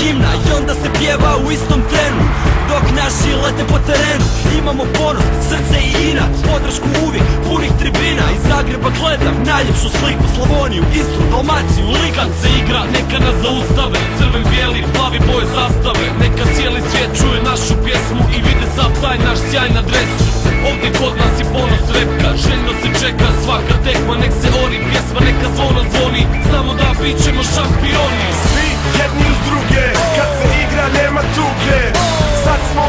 himna I onda se pjeva u istom trenu. Dok naši lete po terenu Imamo ponos, srce i inat Podršku uvijek, punih tribina. Iz Zagreba gledam najljepšu sliku Slavoniju, Istru, Dalmaciju, Likan se igra, neka nas zaustave Crven, bijeli, plavi boje zastave. Neka cijeli svijet čuje našu pjesmu I vide sam taj naš sjaj na dresu. Ovdje kod nas je ponos repka Željno se čeka svaka tekma Nek se ori pjesma, neka Znamo da bit ćemo šampioni. Svi jedni uz druge. Kad se igra nema tuge. Sad smo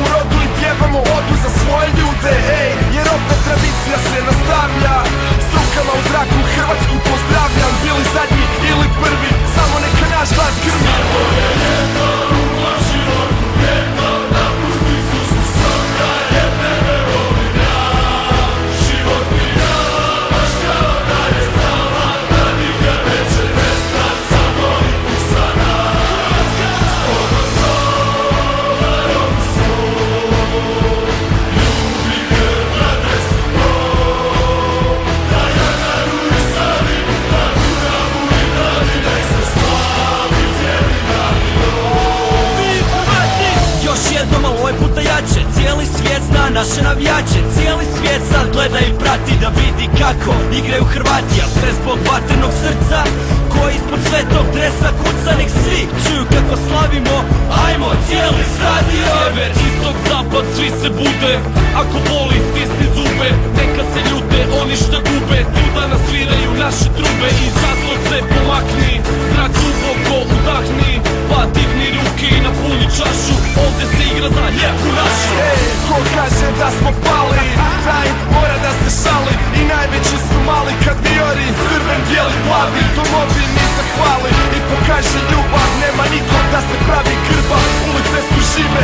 gleda i prati Da vidi kako igraju Hrvati A sve zbog vatrenog srca Koji ispod svetog dresa kuca Nek svi čuju kako slavimo. Ajmo, cijeli stadion! Sjever, istok, zapad, svi se bude. Ako boli, stisni zube Neka se ljute, oni što gube. Tu danas sviraju naše trube I zato se pomakni. Zrak duboko udahni Pa digni ruke i napuni čašu. Ovdje se igra za lijepu našu Ej, ko kaže da smo pali? Taj mora da se šali. I najveći su mali kad viori Crven, bijeli, plavi. Domovin mi zahvali. I pokaže ljubav Nema nikog da se pravi grba. Ulice su žive